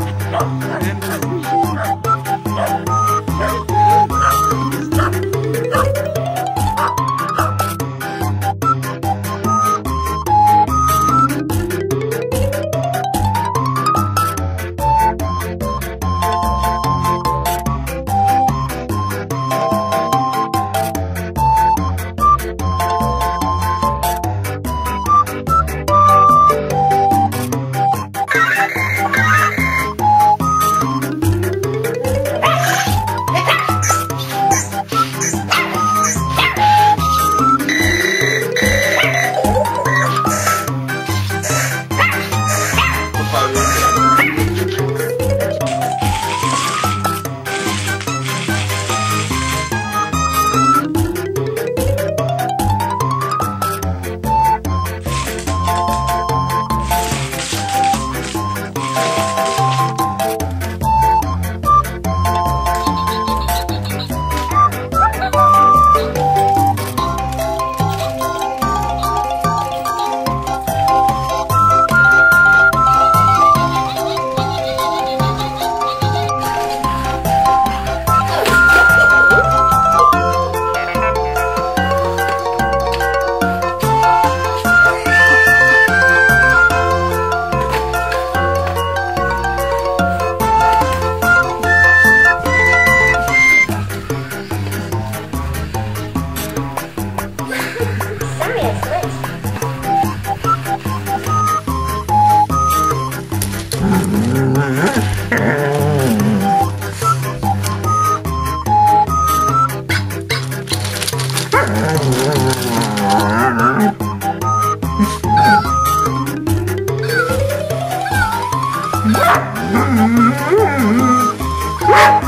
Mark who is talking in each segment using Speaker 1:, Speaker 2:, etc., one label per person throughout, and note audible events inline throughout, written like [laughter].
Speaker 1: Oh, my God. Woo! [laughs]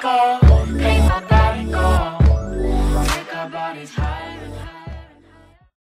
Speaker 1: call.